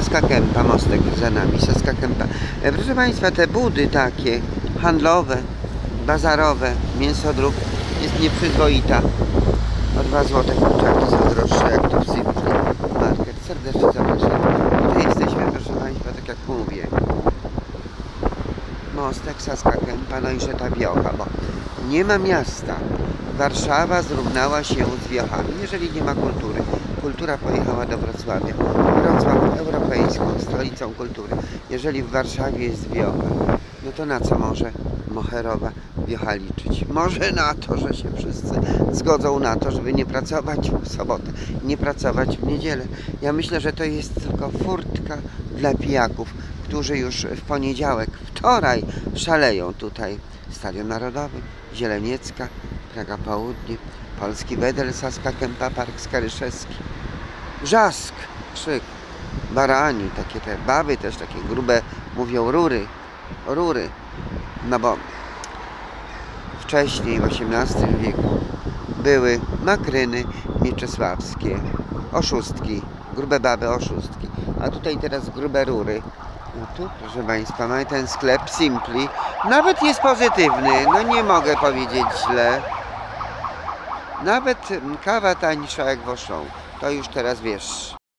Saska Kępa, mostek za nami, Saska Kępa. E, Proszę Państwa, te budy takie handlowe, bazarowe, mięsodrób jest nieprzyzwoita. O 2 zł kurczaki są droższe jak tu w Simply Market. Serdecznie zapraszam. Tutaj jesteśmy, proszę Państwa, tak jak mówię. Mostek, Saska Kępa, no i że ta wiocha, bo nie ma miasta. Warszawa zrównała się z wiochami, jeżeli nie ma kultury. Kultura pojechała do Wrocławia. Wrocław europejską stolicą kultury. Jeżeli w Warszawie jest wiocha, no to na co może Moherowa wiocha liczyć? Może na to, że się wszyscy zgodzą na to, żeby nie pracować w sobotę, nie pracować w niedzielę. Ja myślę, że to jest tylko furtka dla pijaków, którzy już w poniedziałek, wczoraj szaleją tutaj. Stadion Narodowy, Zieleniecka, Praga Południe, Polski Wedel, Saska Kępa, Park Skaryszewski. Wrzask, krzyk, barani, takie te baby też takie grube, mówią rury, rury. No bo wcześniej w XVIII wieku były makryny mieczysławskie, oszustki, grube baby oszustki, a tutaj teraz grube rury. No tu, proszę Państwa, mamy ten sklep Simply. Nawet jest pozytywny, no nie mogę powiedzieć źle. Nawet mm, kawa tańsza jak w. To już teraz wiesz.